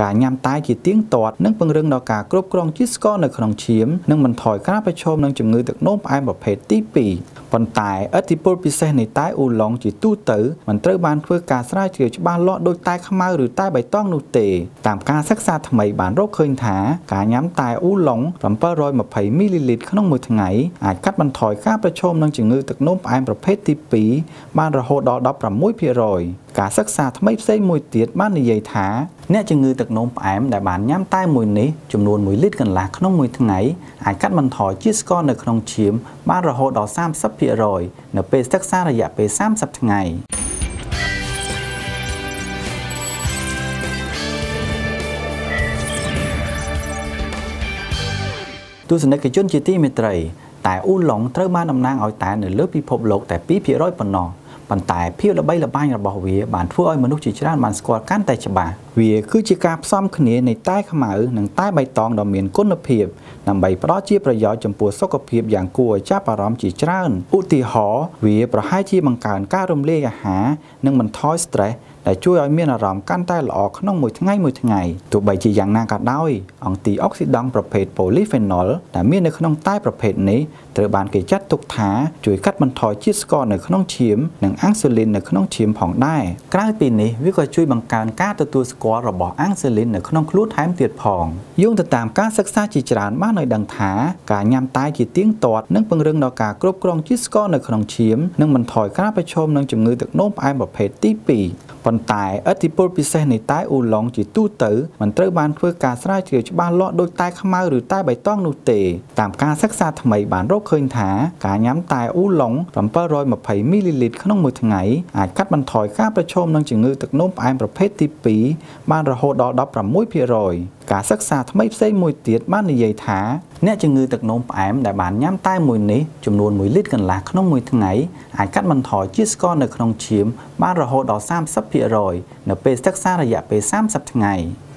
ការញ៉ាំតែជាទៀងទាត់និងពង្រឹងដល់ការគ្រប់គ្រងជាតិស្ករនៅក្នុងឈាមនិងបន្ថយការប្រឈមនឹងជំងឺទឹកនោមផ្អែមប្រភេទទី2ប៉ុន្តែឥទ្ធិពលពិសេសនៃតែអ៊ូឡុងជាទូទៅមិនត្រូវបានធ្វើការស្រាវជ្រាវច្បាស់លាស់ដោយតែខ្មៅឬតែបៃតងនោះទេតាមការសិក្សាថ្មីបានរកឃើញថាការញ៉ាំតែអ៊ូឡុង720មីលីលីត្រក្នុងមួយថ្ងៃអាចកាត់បន្ថយការប្រឈមនឹងជំងឺទឹកនោមផ្អែមប្រភេទទី2បានរហូតដល់16% ការសិក្សាថ្មីផ្សេងមួយទៀតបាននិយាយថាអ្នកជំងឺទឹកនោមផ្អែមដែលបានញ៉ាំតែមួយនេះចំនួន1លីត្រកន្លះក្នុងមួយថ្ងៃអាចកាត់បន្ថយជាតិស្ករនៅក្នុងឈាមបានរហូតដល់30%នៅពេលសិក្សារយៈពេល30ថ្ងៃទស្សនិកជនជាទីមេត្រី តែអ៊ូឡុងត្រូវបានតំណាងឲ្យតែនៅលើពិភពលោកតែ2%ប៉ុណ្ណោះ ប៉ុន្តែភាពល្បីល្បាញរបស់វាបានធ្វើឲ្យមនុស្សជាច្រើនបានស្គាល់កាន់តែច្បាស់ វាគឺជាការផ្សំគ្នានៃតែខ្មៅនិងតែបៃតងដ៏មានគុណភាពដើម្បីផ្ដល់ជាប្រយោជន៍ចំពោះសុខភាពយ៉ាងគួរឲ្យចាប់អារម្មណ៍ជាច្រើនឧទាហរណ៍វាប្រហែលជាបង្កើនការរំលាយអាហារនិងបន្ថយ stress ដែលជួយឲ្យមានអារម្មណ៍កាន់តែល្អក្នុងមួយថ្ងៃមួយថ្ងៃទោះបីជាយ៉ាងណាក៏ដោយអង់ទីអុកស៊ីដង់ប្រភេទ polyphenol ដែលមាននៅក្នុងតែប្រភេទនេះត្រូវបានគេចាត់ទុកថាជួយកាត់បន្ថយជាតិស្ករនៅក្នុងឈាម និងអាំងស៊ូលីននៅក្នុងឈាមផងដែរក្រៅពីនេះវាក៏ជួយបង្កើនការទទួលស្គាល់របស់អាំងស៊ូលីននៅក្នុងខ្លួនថែមទៀតផងយោងទៅតាមការសិក្សាជាច្រើនបានឲ្យដឹងថាការញ៉ាំតែជាទៀងទាត់នឹងពង្រឹងដល់ការគ្រប់គ្រងជាតិស្ករនៅក្នុងឈាមនិងបន្ថយការប្រឈមនឹងជំងឺទឹកនោមផ្អែមប្រភេទទី2ប៉ុន្តែឥទ្ធិពលពិសេសនៃតែអ៊ូឡុងជាទូទៅមិនត្រូវបានធ្វើការស្រាវជ្រាវច្បាស់លាស់ដោយតែខ្មៅឬតែបៃតងនោះទេតាមការសិក្សាថ្មីបានរកឃើញថាការញ៉ាំតែអ៊ូឡុង720មីលីលីត្រក្នុងមួយថ្ងៃអាចកាត់បន្ថយការប្រឈមនឹងជំងឺទឹកនោមផ្អែមប្រភេទទី2បានរហូតដល់16%ការសិក្សាថ្មីផ្សេងមួយទៀតបាននិយាយថាអ្នកជំងឺទឹកនោមផ្អែមដែលបានញ៉ាំតែមួយនេះចំនួន1លីត្រកន្លះក្នុងមួយថ្ងៃអាចកាត់បន្ថយជាតិស្ករនៅក្នុងឈាមបានរហូតដល់30%នៅពេលសិក្សារយៈពេល30ថ្ងៃ។